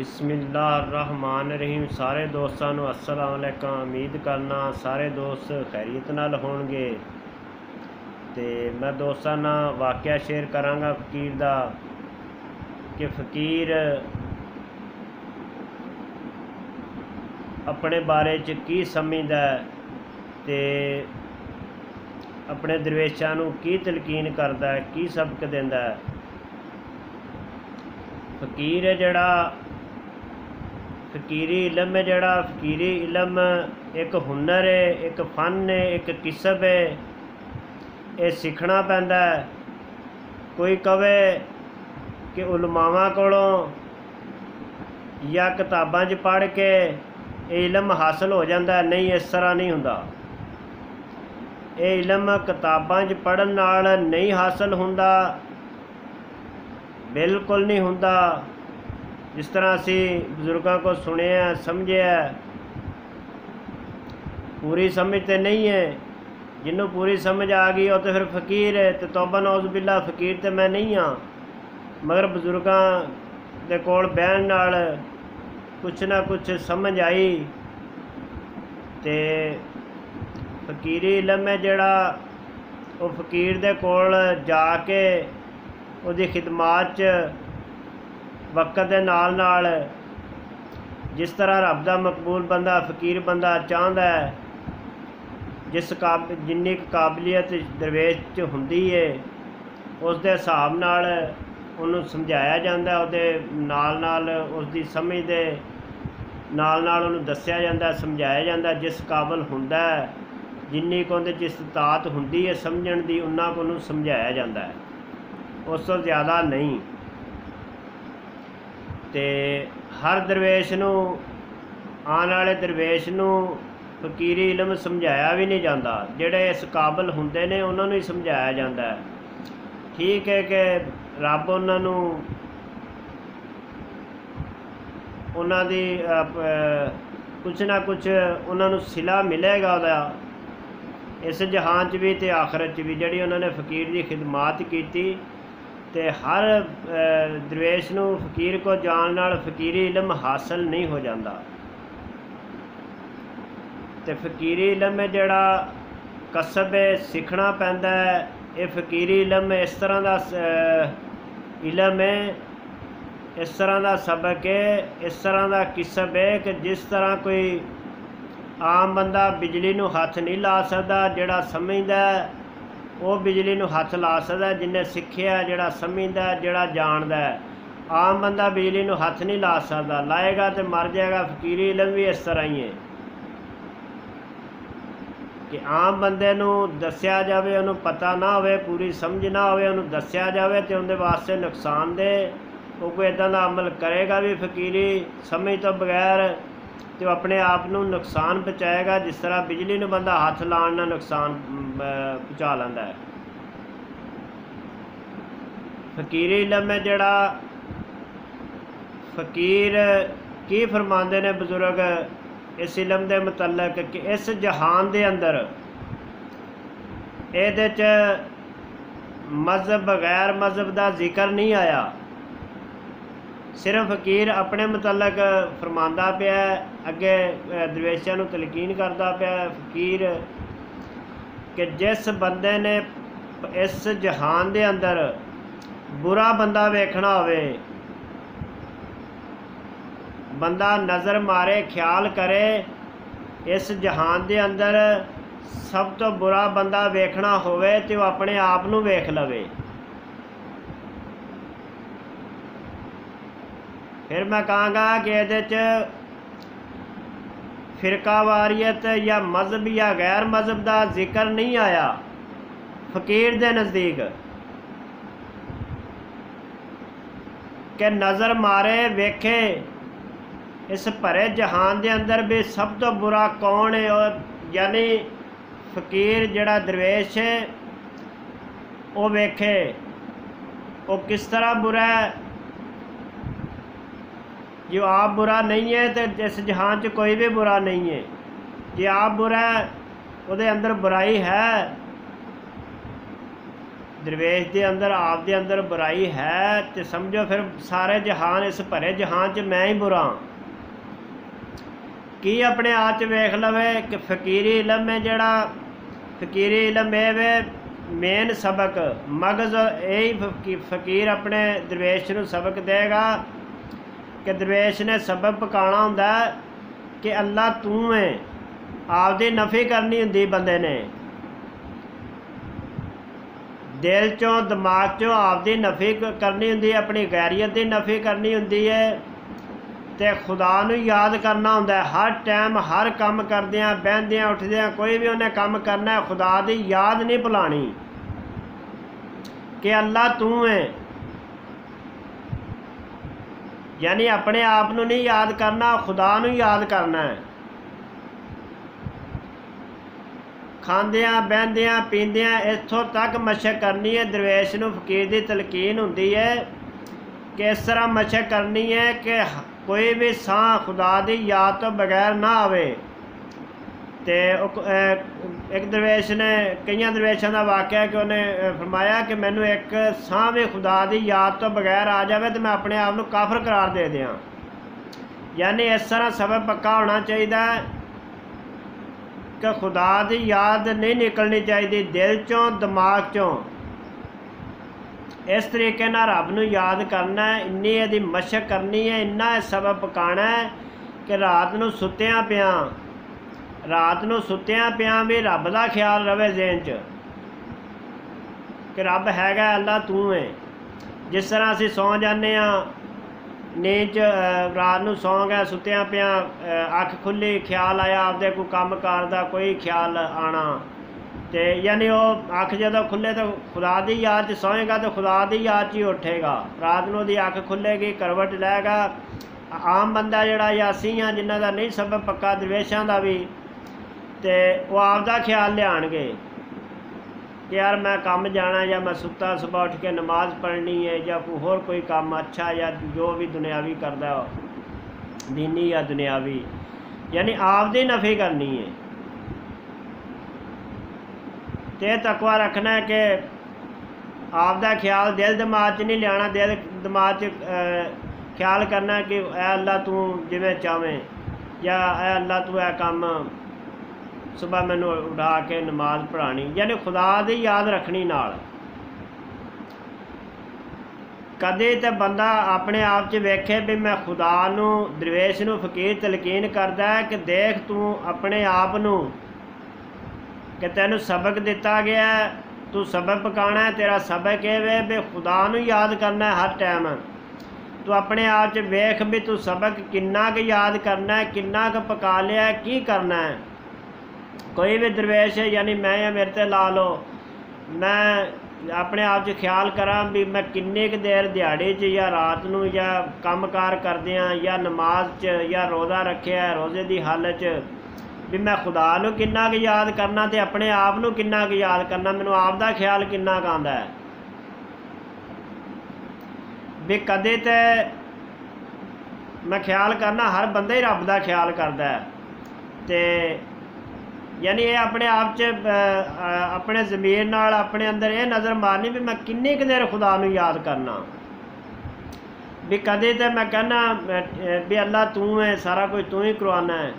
ਬਿਸਮਿਲ੍ਲਾਹਿਰਰਹਿਮਾਨਿਰਰਹੀਮ। ਸਾਰੇ ਦੋਸਤਾਂ ਨੂੰ ਅਸਲਾਮ ਅਲੈਕਮ। ਉਮੀਦ ਕਰਨਾ ਸਾਰੇ ਦੋਸਤ ਖੈਰੀਅਤ ਨਾਲ ਹੋਣਗੇ। ਤੇ ਮੈਂ ਦੋਸਤਾਂ ਨਾਲ ਵਾਕਿਆ ਸ਼ੇਅਰ ਕਰਾਂਗਾ ਫਕੀਰ ਦਾ ਕਿ ਫਕੀਰ ਆਪਣੇ ਬਾਰੇ ਚ ਕੀ ਸਮਝਦਾ ਹੈ ਤੇ ਆਪਣੇ ਦਰਵੇਸ਼ਾਂ ਨੂੰ ਕੀ ਤਲਕੀਨ ਕਰਦਾ ਕੀ ਸਬਕ ਦਿੰਦਾ ਫਕੀਰ ਹੈ ਜਿਹੜਾ ਫਕੀਰੀ ਇਲਮ ਹੈ ਜਿਹੜਾ, ਫਕੀਰੀ ਇਲਮ ਇੱਕ ਹੁਨਰ ਹੈ, ਇੱਕ ਫਨ ਹੈ, ਇੱਕ ਕਿਸਬ ਹੈ। ਇਹ ਸਿੱਖਣਾ ਪੈਂਦਾ ਹੈ। ਕੋਈ ਕਵੇ ਕਿ ਉਲਮਾਵਾਂ ਕੋਲੋਂ ਜਾਂ ਕਿਤਾਬਾਂ 'ਚ ਪੜ੍ਹ ਕੇ ਇਹ ਇਲਮ ਹਾਸਲ ਹੋ ਜਾਂਦਾ ਨਹੀਂ, ਇਸ ਤਰ੍ਹਾਂ ਨਹੀਂ ਹੁੰਦਾ। ਇਹ ਇਲਮ ਕਿਤਾਬਾਂ 'ਚ ਪੜ੍ਹਨ ਨਾਲ ਨਹੀਂ ਹਾਸਲ ਹੁੰਦਾ, ਬਿਲਕੁਲ ਨਹੀਂ ਹੁੰਦਾ। ਜਿਸ ਤਰ੍ਹਾਂ ਅਸੀਂ ਬਜ਼ੁਰਗਾਂ ਕੋ ਸੁਣਿਆ, ਸਮਝਿਆ, ਪੂਰੀ ਸਮਝ ਤੇ ਨਹੀਂ ਹੈ। ਜਿਹਨੂੰ ਪੂਰੀ ਸਮਝ ਆ ਗਈ, ਉਹ ਤੇ ਫਿਰ ਫਕੀਰ ਹੈ ਤੇ ਤੌਬਾ ਨੌਜ਼ ਬਿੱਲਾ, ਫਕੀਰ ਤੇ ਮੈਂ ਨਹੀਂ ਆ ਮਗਰ ਬਜ਼ੁਰਗਾਂ ਦੇ ਕੋਲ ਬਹਿਣ ਨਾਲ ਕੁਛ ਨਾ ਕੁਛ ਸਮਝ ਆਈ ਤੇ ਫਕੀਰੀ ਇਲਮ ਹੈ ਜਿਹੜਾ ਉਹ ਫਕੀਰ ਦੇ ਕੋਲ ਜਾ ਕੇ ਉਹਦੀ ਖਿਦਮਤ 'ਚ ਵਕਤ ਦੇ ਨਾਲ ਨਾਲ ਜਿਸ ਤਰ੍ਹਾਂ ਰੱਬ ਦਾ ਮਕਬੂਲ ਬੰਦਾ, ਫਕੀਰ ਬੰਦਾ ਚਾਹੁੰਦਾ ਹੈ, ਜਿਸ ਕਾਬ, ਜਿੰਨੀ ਕਾਬਲੀਅਤ ਦਰਵੇਸ਼ 'ਚ ਹੁੰਦੀ ਏ, ਉਸ ਦੇ ਹਿਸਾਬ ਨਾਲ ਉਹਨੂੰ ਸਮਝਾਇਆ ਜਾਂਦਾ, ਉਹਦੇ ਨਾਲ ਨਾਲ ਉਸ ਦੀ ਸਮਝ ਦੇ ਨਾਲ ਨਾਲ ਉਹਨੂੰ ਦੱਸਿਆ ਜਾਂਦਾ, ਸਮਝਾਇਆ ਜਾਂਦਾ, ਜਿਸ ਕਾਬਲ ਹੁੰਦਾ ਜਿੰਨੀ ਕੁ ਉਹਦੇ 'ਚ ਇਸਤਾਤ ਹੁੰਦੀ ਹੈ ਸਮਝਣ ਦੀ ਉਹਨਾਂ ਕੋ ਉਹਨੂੰ ਸਮਝਾਇਆ ਜਾਂਦਾ ਹੈ। ਉਸ ਤੋਂ ਜ਼ਿਆਦਾ ਨਹੀਂ। ਤੇ ਹਰ ਦਰਵੇਸ਼ ਨੂੰ, ਆਉਣ ਵਾਲੇ ਦਰਵੇਸ਼ ਨੂੰ ਫਕੀਰੀ ਇਲਮ ਸਮਝਾਇਆ ਵੀ ਨਹੀਂ ਜਾਂਦਾ। ਜਿਹੜੇ ਇਸ ਕਾਬਲ ਹੁੰਦੇ ਨੇ, ਉਹਨਾਂ ਨੂੰ ਹੀ ਸਮਝਾਇਆ ਜਾਂਦਾ ਹੈ। ਠੀਕ ਹੈ ਕਿ ਰੱਬ ਉਹਨਾਂ ਨੂੰ, ਉਹਨਾਂ ਦੀ ਕੁਛ ਨਾ ਕੁਛ ਉਹਨਾਂ ਨੂੰ ਸਿਲਾ ਮਿਲੇਗਾ ਉਹਦਾ। ਇਸ ਜਹਾਨ 'ਚ ਵੀ ਤੇ ਆਖਰਤ 'ਚ ਵੀ ਜਿਹੜੀ ਉਹਨਾਂ ਨੇ ਫਕੀਰ ਦੀ ਖਿਦਮਤ ਕੀਤੀ ਤੇ ਹਰ ਦਰਵੇਸ਼ ਨੂੰ ਫਕੀਰ ਕੋ ਜਾਣ ਨਾਲ ਫਕੀਰੀ ਇਲਮ ਹਾਸਲ ਨਹੀਂ ਹੋ ਜਾਂਦਾ। ਤੇ ਫਕੀਰੀ ਇਲਮ ਹੈ ਜਿਹੜਾ ਕਸਬ ਹੈ ਸਿੱਖਣਾ ਪੈਂਦਾ ਹੈ, ਇਹ ਫਕੀਰੀ ਇਲਮ ਇਸ ਤਰ੍ਹਾਂ ਦਾ ਇਲਮ ਹੈ, ਇਸ ਤਰ੍ਹਾਂ ਦਾ ਸਬਕ ਹੈ, ਇਸ ਤਰ੍ਹਾਂ ਦਾ ਕਿਸਬ ਹੈ ਕਿ ਜਿਸ ਤਰ੍ਹਾਂ ਕੋਈ ਆਮ ਬੰਦਾ ਬਿਜਲੀ ਨੂੰ ਹੱਥ ਨਹੀਂ ਲਾ ਸਕਦਾ, ਜਿਹੜਾ ਸਮਝਦਾ ਉਹ ਬਿਜਲੀ ਨੂੰ ਹੱਥ ਲਾ ਸਕਦਾ ਜਿੰਨੇ ਸਿੱਖਿਆ ਜਿਹੜਾ ਸਮਝਦਾ ਜਿਹੜਾ ਜਾਣਦਾ ਆਮ ਬੰਦਾ ਬਿਜਲੀ ਨੂੰ ਹੱਥ ਨਹੀਂ ਲਾ ਸਕਦਾ। ਲਾਏਗਾ ਤੇ ਮਰ ਜਾਏਗਾ, ਫਕੀਰੀ ਇਲਮ ਵੀ ਇਸ ਤਰ੍ਹਾਂ ਹੀ ਹੈ। ਕਿ ਆਮ ਬੰਦੇ ਨੂੰ ਦੱਸਿਆ ਜਾਵੇ, ਉਹਨੂੰ ਪਤਾ ਨਾ ਹੋਵੇ, ਪੂਰੀ ਸਮਝ ਨਾ ਹੋਵੇ, ਉਹਨੂੰ ਦੱਸਿਆ ਜਾਵੇ ਤੇ ਉਹਦੇ ਵਾਸਤੇ ਨੁਕਸਾਨ ਦੇ ਉਹ ਕੋਈ ਇਦਾਂ ਦਾ ਅਮਲ ਕਰੇਗਾ ਵੀ ਫਕੀਰੀ ਸਮਝ ਤੋਂ ਬਗੈਰ ਤੇ ਉਹ ਆਪਣੇ ਆਪ ਨੂੰ ਨੁਕਸਾਨ ਪਹੁੰਚਾਏਗਾ, ਜਿਸ ਤਰ੍ਹਾਂ ਬਿਜਲੀ ਨੂੰ ਬੰਦਾ ਹੱਥ ਲਾਉਣ ਨਾਲ ਨੁਕਸਾਨ ਪਹੁੰਚਾ ਲੈਂਦਾ ਹੈ। ਫਕੀਰੀ ਇਲਮ ਹੈ ਜਿਹੜਾ, ਫਕੀਰ ਕੀ ਫਰਮਾਉਂਦੇ ਨੇ ਬਜ਼ੁਰਗ ਇਸ ਇਲਮ ਦੇ ਮੁਤਲਕ ਕਿ ਇਸ ਜਹਾਨ ਦੇ ਅੰਦਰ ਇਹਦੇ ਚ ਮਜ਼ਹਬ ਬਗੈਰ ਮਜ਼ਹਬ ਦਾ ਜ਼ਿਕਰ ਨਹੀਂ ਆਇਆ। ਸਿਰਫ ਫਕੀਰ ਆਪਣੇ ਮੁਤਲਕ ਫਰਮਾਂਦਾ ਪਿਆ ਅੱਗੇ ਦਰਵੇਸ਼ਾਂ ਨੂੰ ਤਲਕੀਨ ਕਰਦਾ ਪਿਆ ਫਕੀਰ ਕਿ ਜਿਸ ਬੰਦੇ ਨੇ ਇਸ ਜਹਾਨ ਦੇ ਅੰਦਰ ਬੁਰਾ ਬੰਦਾ ਵੇਖਣਾ ਹੋਵੇ, ਬੰਦਾ ਨਜ਼ਰ ਮਾਰੇ, ਖਿਆਲ ਕਰੇ, ਇਸ ਜਹਾਨ ਦੇ ਅੰਦਰ ਸਭ ਤੋਂ ਬੁਰਾ ਬੰਦਾ ਵੇਖਣਾ ਹੋਵੇ ਤੇ ਉਹ ਆਪਣੇ ਆਪ ਨੂੰ ਵੇਖ ਲਵੇ। ਫਿਰ ਮੈਂ ਕਹਾਂਗਾ ਕਿ ਇਹਦੇ ਚ ਫਿਰਕਾ ਵਾਰੀਅਤ ਜਾਂ ਮਜ਼ਹਬ ਜਾਂ ਗੈਰ ਮਜ਼ਹਬ ਦਾ ਜ਼ਿਕਰ ਨਹੀਂ ਆਇਆ। ਫਕੀਰ ਦੇ ਨਜ਼ਦੀਕ ਕਿ ਨਜ਼ਰ ਮਾਰੇ ਵੇਖੇ, ਇਸ ਭਰੇ ਜਹਾਨ ਦੇ ਅੰਦਰ ਵੀ ਸਭ ਤੋਂ ਬੁਰਾ ਕੌਣ ਹੈ ਉਹ ਯਾਨੀ ਫਕੀਰ ਜਿਹੜਾ ਦਰਵੇਸ਼ ਹੈ, ਉਹ ਵੇਖੇ, ਉਹ ਕਿਸ ਤਰ੍ਹਾਂ ਬੁਰਾ ਹੈ? ਜੋ ਆਪ ਬੁਰਾ ਨਹੀਂ ਹੈ ਤੇ ਇਸ ਜਹਾਨ 'ਚ ਕੋਈ ਵੀ ਬੁਰਾ ਨਹੀਂ ਹੈ। ਜੇ ਆਪ ਬੁਰਾ ਹੈ, ਉਹਦੇ ਅੰਦਰ ਬੁਰਾਈ ਹੈ। ਦਰਵੇਸ਼ ਦੇ ਅੰਦਰ, ਆਪ ਦੇ ਅੰਦਰ ਬੁਰਾਈ ਹੈ ਤੇ ਸਮਝੋ ਫਿਰ ਸਾਰੇ ਜਹਾਨ, ਇਸ ਭਰੇ ਜਹਾਨ 'ਚ ਮੈਂ ਹੀ ਬੁਰਾ ਕੀ ਆਪਣੇ ਆਪ 'ਚ ਵੇਖ ਲਵੇ ਕਿ ਫਕੀਰੀ ਇਲਮ ਹੈ ਜਿਹੜਾ? ਫਕੀਰੀ ਇਲਮ ਇਹ ਵੇ, ਮੇਨ ਸਬਕ, ਮਗਜ਼ ਇਹ ਹੀ ਫਕੀਰ ਆਪਣੇ ਦਰਵੇਸ਼ ਨੂੰ ਸਬਕ ਦੇਗਾ। ਕਿ ਦਰਵੇਸ਼ ਨੇ ਸਬਬ ਪਕਾਣਾ ਹੁੰਦਾ ਕਿ ਅੱਲਾ ਤੂੰ ਹੈ। ਆਪਦੀ ਨਫੀ ਕਰਨੀ ਹੁੰਦੀ ਬੰਦੇ ਨੇ। ਦਿਲ ਚੋਂ, ਦਿਮਾਗ ਚੋਂ ਆਪਦੀ ਨਫੀ ਕਰਨੀ ਹੁੰਦੀ ਆਪਣੀ ਗੈਰੀਅਤ ਦੀ ਨਫੀ ਕਰਨੀ ਹੁੰਦੀ ਹੈ। ਤੇ ਖੁਦਾ ਨੂੰ ਯਾਦ ਕਰਨਾ ਹੁੰਦਾ ਹਰ ਟਾਈਮ ਹਰ ਕੰਮ ਕਰਦੇ ਹਾਂ ਬਹਿੰਦੇ ਆ ਬਹਿੰਦਿਆਂ ਆ ਕੋਈ ਵੀ ਉਹਨੇ ਕੰਮ ਕਰਨਾ ਹੈ, ਖੁਦਾ ਦੀ ਯਾਦ ਨਹੀਂ ਭੁਲਾਣੀ। ਕਿ ਅੱਲਾ ਤੂੰ ਹੈ। ਯਾਨੀ ਆਪਣੇ ਆਪ ਨੂੰ ਨਹੀਂ ਯਾਦ ਕਰਨਾ, ਖੁਦਾ ਨੂੰ ਯਾਦ ਕਰਨਾ ਹੈ। ਖਾਂਦਿਆਂ, ਬਹਿੰਦਿਆਂ, ਪੀਂਦਿਆਂ, ਇੱਥੋਂ ਤੱਕ ਮਸ਼ਕ ਕਰਨੀ ਹੈ, ਦਰਵੇਸ਼ ਨੂੰ ਫਕੀਰ ਦੀ ਤਲਕੀਨ ਹੁੰਦੀ ਹੈ ਕਿ ਇਸ ਤਰ੍ਹਾਂ ਮਸ਼ਕ ਕਰਨੀ ਹੈ ਕਿ ਕੋਈ ਵੀ ਸਾਹ ਖੁਦਾ ਦੀ ਯਾਦ ਤੋਂ ਬਗੈਰ ਨਾ ਆਵੇ। ਤੇ ਇੱਕ ਦਰਵੇਸ਼ ਨੇ ਕਈਆਂ ਦਰਵੇਸ਼ਾਂ ਦਾ ਵਾਕਿਆ ਕਿ ਉਹਨੇ ਫਰਮਾਇਆ ਕਿ ਮੈਨੂੰ ਇੱਕ ਸਾਹ ਵੀ ਖੁਦਾ ਦੀ ਯਾਦ ਤੋਂ ਬਗੈਰ ਆ ਜਾਵੇ ਤੇ ਮੈਂ ਆਪਣੇ ਆਪ ਨੂੰ ਕਾਫਰ ਕਰਾਰ ਦੇ ਦਿਆਂ। ਯਾਨੀ ਇਸ ਤਰ੍ਹਾਂ ਸਬਰ ਪੱਕਾ ਹੋਣਾ ਚਾਹੀਦਾ ਕਿ ਖੁਦਾ ਦੀ ਯਾਦ ਨਹੀਂ ਨਿਕਲਣੀ ਚਾਹੀਦੀ ਦਿਲ ਚੋਂ, ਦਿਮਾਗ ਚੋਂ। ਇਸ ਤਰੀਕੇ ਨਾਲ ਰੱਬ ਨੂੰ ਯਾਦ ਕਰਨਾ ਹੈ, ਇੰਨੀ ਇਹਦੀ ਮਸ਼ਕ ਕਰਨੀ ਹੈ, ਇੰਨਾ ਇਹ ਸਬਬ ਪਕਾਣਾ ਹੈ ਕਿ ਰਾਤ ਨੂੰ ਸੁੱਤਿਆਂ ਪਿਆਂ ਰਾਤ ਨੂੰ ਸੁੱਤਿਆਂ ਪਿਆਂ ਵੀ ਰੱਬ ਦਾ ਖਿਆਲ ਰਵੇ ਜ਼ਿਹਨ 'ਚ। ਕਿ ਰੱਬ ਹੈਗਾ, ਅੱਲਾ ਤੂੰ ਹੈ ਜਿਸ ਤਰ੍ਹਾਂ ਅਸੀਂ ਸੌਂ ਜਾਂਦੇ ਆ, ਨੀਂਦ 'ਚ ਰਾਤ ਨੂੰ ਸੌਂ ਗਿਆ ਸੁੱਤਿਆਂ ਪਿਆਂ ਅੱਖ ਖੁੱਲੀ, ਖਿਆਲ ਆਇਆ, ਆਪਦੇ ਕੋਈ ਕੰਮ ਕਾਰ ਦਾ ਕੋਈ ਖਿਆਲ ਆਣਾ। ਤੇ ਯਾਨੀ ਉਹ ਅੱਖ ਜਦੋਂ ਖੁੱਲੇ ਤਾਂ ਖੁਦਾ ਦੀ ਯਾਦ 'ਚ ਸੌਏਗਾ ਤਾਂ ਖੁਦਾ ਦੀ ਯਾਦ 'ਚ ਹੀ ਉੱਠੇਗਾ। ਰਾਤ ਨੂੰ ਉਹਦੀ ਅੱਖ ਖੁੱਲੇਗੀ, ਕਰਵਟ ਲੈਗਾ ਆਮ ਬੰਦਾ ਜਿਹੜਾ ਯਾਸੀ ਯਾਸੀਆਂ ਜਿਨ੍ਹਾਂ ਦਾ ਨਹੀਂ ਸਬਬ, ਪੱਕਾ ਦਰਵੇਸ਼ਾਂ ਦਾ ਵੀ ਤੇ ਉਹ ਆਪ ਦਾ ਖਿਆਲ ਲਿਆਣਗੇ ਕਿ ਯਾਰ ਮੈਂ ਕੰਮ ਜਾਣਾ ਜਾਂ ਮੈਂ ਸੁੱਤਾ ਸਵੇਰ ਉੱਠ ਕੇ ਨਮਾਜ਼ ਪੜ੍ਹਨੀ ਹੈ ਜਾਂ ਕੋਈ ਹੋਰ ਕੋਈ ਕੰਮ ਅੱਛਾ ਜਾਂ ਜੋ ਵੀ ਦੁਨਿਆਵੀ ਕਰਦਾ ਦੀਨੀ ਜਾਂ ਦੁਨਿਆਵੀ, ਯਾਨੀ ਆਪ ਦੀ ਨਫੀ ਕਰਨੀ ਹੈ। ਤੇ ਤਕਵਾ ਰੱਖਣਾ ਹੈ ਕਿ ਆਪ ਦਾ ਖਿਆਲ ਦਿਲ ਦਿਮਾਗ 'ਚ ਨਹੀਂ ਲਿਆਣਾ ਦਿਲ ਦਿਮਾਗ 'ਚ ਖਿਆਲ ਕਰਨਾ ਕਿ ਐ ਅੱਲਾ ਤੂੰ ਜਿਵੇਂ ਚਾਵੇਂ ਜਾਂ ਐ ਅੱਲਾ ਤੂੰ ਇਹ ਕੰਮ ਸਵੇਰ ਮੈਨੂੰ ਉਡਾ ਕੇ ਨਮਾਜ਼ ਪੜ੍ਹਾਣੀ ਯਾਨੀ ਖੁਦਾ ਦੀ ਯਾਦ ਰੱਖਣੀ ਨਾਲ। ਕਦੇ ਤਾਂ ਬੰਦਾ ਆਪਣੇ ਆਪ 'ਚ ਵੇਖੇ ਵੀ ਮੈਂ ਖੁਦਾ ਨੂੰ, ਦਰਵੇਸ਼ ਨੂੰ ਫਕੀਰ ਤਲਕੀਨ ਕਰਦਾ ਹੈ ਕਿ ਦੇਖ ਤੂੰ ਆਪਣੇ ਆਪ ਨੂੰ ਕਿ ਤੈਨੂੰ ਸਬਕ ਦਿੱਤਾ ਗਿਆ ਤੂੰ ਸਬਕ ਪਕਾਣਾ ਹੈ, ਤੇਰਾ ਸਬਕ ਇਹ ਵੇ ਵੀ ਖੁਦਾ ਨੂੰ ਯਾਦ ਕਰਨਾ ਹਰ ਟਾਈਮ। ਤੂੰ ਆਪਣੇ ਆਪ 'ਚ ਵੇਖ ਵੀ ਤੂੰ ਸਬਕ ਕਿੰਨਾ ਕੁ ਯਾਦ ਕਰਨਾ ਹੈ, ਕਿੰਨਾ ਕੁ ਪਕਾ ਲਿਆ ਕੀ ਕਰਨਾ ਹੈ। ਕੋਈ ਵੀ ਦਰਵੇਸ਼ ਯਾਨੀ ਮੈਂ ਜਾਂ ਮੇਰੇ ਤੇ ਲਾ ਲਓ, ਮੈਂ ਆਪਣੇ ਆਪ 'ਚ ਖਿਆਲ ਕਰਾਂ ਵੀ ਮੈਂ ਕਿੰਨੇ ਕੁ ਦੇਰ ਦਿਹਾੜੇ 'ਚ ਜਾਂ ਰਾਤ ਨੂੰ ਜਾਂ ਕੰਮਕਾਰ ਕਰਦਿਆਂ ਜਾਂ ਨਮਾਜ਼ 'ਚ ਜਾਂ ਰੋਜ਼ਾ ਰੱਖਿਆ, ਰੋਜ਼ੇ ਦੀ ਹਾਲਤ 'ਚ ਵੀ ਮੈਂ ਖੁਦਾ ਨੂੰ ਕਿੰਨਾ ਕੁ ਯਾਦ ਕਰਨਾ ਤੇ ਆਪਣੇ ਆਪ ਨੂੰ ਕਿੰਨਾ ਕੁ ਯਾਦ ਕਰਨਾ, ਮੈਨੂੰ ਆਪ ਦਾ ਖਿਆਲ ਕਿੰਨਾ ਕੁ ਆਉਂਦਾ ਹੈ। ਵੀ ਕਦੇ ਤੇ ਮੈਂ ਖਿਆਲ ਕਰਨਾ, ਹਰ ਬੰਦਾ ਹੀ ਰੱਬ ਦਾ ਖਿਆਲ ਕਰਦਾ ਹੈ ਤੇ ਯਾਨੀ ਇਹ ਆਪਣੇ ਆਪ 'ਚ ਆਪਣੇ ਜ਼ਮੀਰ ਨਾਲ ਆਪਣੇ ਅੰਦਰ ਇਹ ਨਜ਼ਰ ਮਾਰਨੀ ਵੀ ਮੈਂ ਕਿੰਨੀ ਕੁ ਦੇਰ ਖੁਦਾ ਨੂੰ ਯਾਦ ਕਰਨਾ। ਵੀ ਕਦੇ ਤਾਂ ਮੈਂ ਕਹਿੰਨਾ ਵੀ ਅੱਲਾ ਤੂੰ ਹੈ, ਸਾਰਾ ਕੁਝ ਤੂੰ ਹੀ ਕਰਵਾਉਣਾ ਹੈ।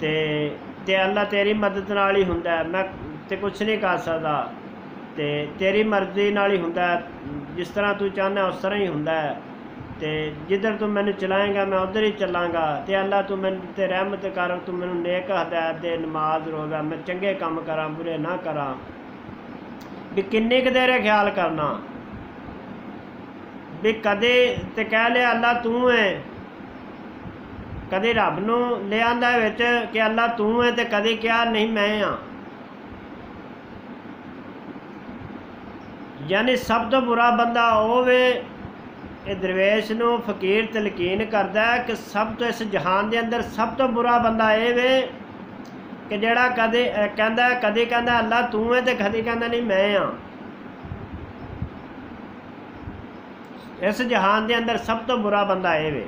ਤੇ ਤੇ ਅੱਲਾ ਤੇਰੀ ਮਦਦ ਨਾਲ ਹੀ ਹੁੰਦਾ ਮੈਂ ਤੇ ਕੁਝ ਨਹੀਂ ਕਰ ਸਕਦਾ। ਤੇ ਤੇਰੀ ਮਰਜ਼ੀ ਨਾਲ ਹੀ ਹੁੰਦਾ ਜਿਸ ਤਰ੍ਹਾਂ ਤੂੰ ਚਾਹਨਾ ਉਸ ਤਰ੍ਹਾਂ ਹੀ ਹੁੰਦਾ ਤੇ ਜਿੱਧਰ ਤੂੰ ਮੈਨੂੰ ਚਲਾਏਗਾ, ਮੈਂ ਉਧਰ ਹੀ ਚੱਲਾਂਗਾ ਤੇ ਅੱਲਾ ਤੂੰ ਮੈਨੂੰ ਤੇ ਰਹਿਮਤ ਕਰ, ਤੂੰ ਮੈਨੂੰ ਨੇਕ ਹਦਾਇਤ ਦੇ ਨਮਾਜ਼ ਰੋਜ਼ਾ, ਮੈਂ ਚੰਗੇ ਕੰਮ ਕਰਾਂ, ਬੁਰੇ ਨਾ ਕਰਾਂ। ਵੀ ਕਿੰਨੇ ਕੁ ਦੇਰ ਖਿਆਲ ਕਰਨਾ? ਵੀ ਕਦੇ ਤੇ ਕਹਿ ਲਿਆ ਅੱਲਾ ਤੂੰ ਹੈ ਕਦੇ ਰੱਬ ਨੂੰ ਲੈ ਵਿੱਚ ਕਿ ਅੱਲਾ ਤੂੰ ਹੈ ਤੇ ਕਦੇ ਕਿਹਾ ਨਹੀਂ ਮੈਂ ਆ। ਯਾਨੀ ਸਭ ਤੋਂ ਬੁਰਾ ਬੰਦਾ ਉਹ ਵੇ ਇਹ ਦਰਵੇਸ਼ ਨੂੰ ਫਕੀਰ ਤਲਕੀਨ ਕਰਦਾ ਹੈ ਕਿ ਸਭ ਤੋਂ ਇਸ ਜਹਾਨ ਦੇ ਅੰਦਰ ਸਭ ਤੋਂ ਬੁਰਾ ਬੰਦਾ ਇਹ ਵੇ ਕਿ ਜਿਹੜਾ ਕਦੇ ਕਹਿੰਦਾ ਕਦੇ ਕਹਿੰਦਾ, ਅੱਲਾ, ਤੂੰ ਹੈ ਤੇ ਕਦੇ ਕਹਿੰਦਾ ਨਹੀਂ, ਮੈਂ ਆ ਇਸ ਜਹਾਨ ਦੇ ਅੰਦਰ ਸਭ ਤੋਂ ਬੁਰਾ ਬੰਦਾ ਇਹ ਵੇ।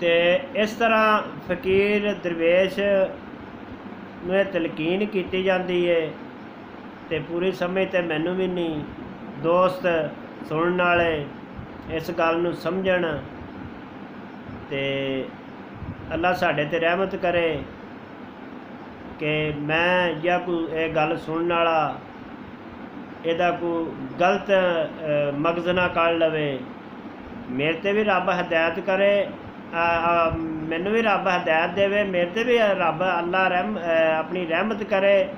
ਤੇ ਇਸ ਤਰ੍ਹਾਂ ਫਕੀਰ ਦਰਵੇਸ਼ ਨੂੰ ਇਹ ਤਲਕੀਨ ਕੀਤੀ ਜਾਂਦੀ ਹੈ ਤੇ ਪੂਰੀ ਸਮਝ ਤੇ ਮੈਨੂੰ ਵੀ ਨਹੀਂ, ਦੋਸਤ ਸੁਣਨ ਵਾਲੇ ਇਸ ਗੱਲ ਨੂੰ ਸਮਝਣ ਤੇ ਅੱਲਾ ਸਾਡੇ ਤੇ ਰਹਿਮਤ ਕਰੇ ਕਿ ਮੈਂ ਜਾਂ ਕੋਈ ਇਹ ਗੱਲ ਸੁਣਨ ਵਾਲਾ ਇਹਦਾ ਕੋਈ ਗਲਤ ਮਗਜ਼ ਨਾ ਕਰ ਲਵੇ। ਮੇਰੇ ਤੇ ਵੀ ਰੱਬ ਹਦਾਇਤ ਕਰੇ ਮੈਨੂੰ ਵੀ ਰੱਬ ਹਦਾਇਤ ਦੇਵੇ, ਮੇਰੇ ਤੇ ਵੀ ਰੱਬ ਅੱਲਾ ਰਹਿਮ ਆਪਣੀ ਰਹਿਮਤ ਕਰੇ